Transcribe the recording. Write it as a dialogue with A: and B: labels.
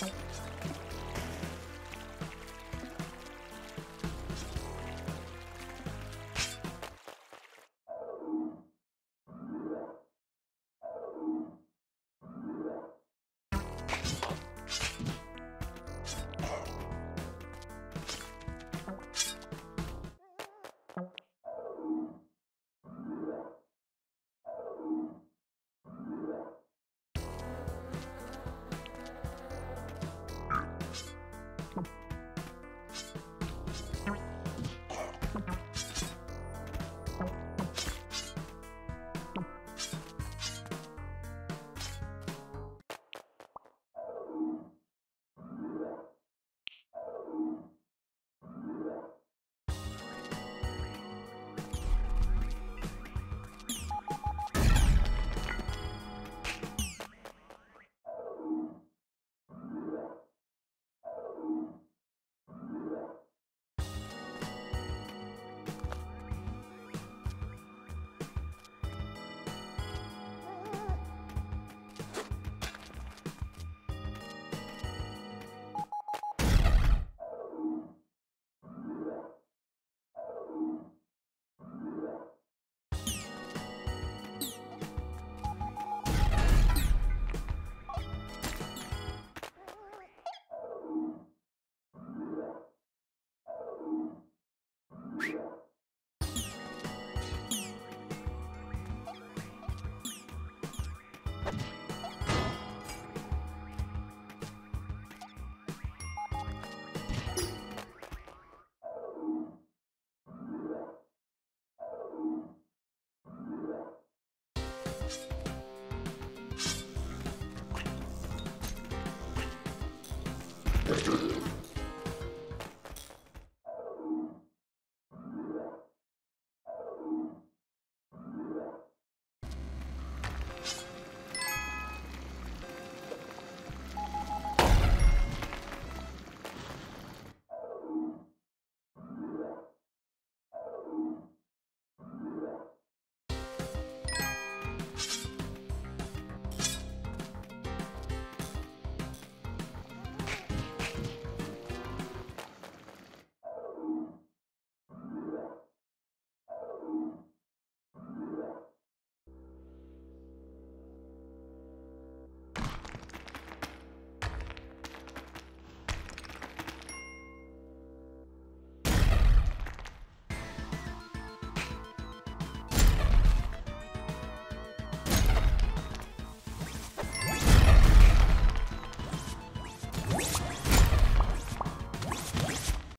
A: はい。Thank you.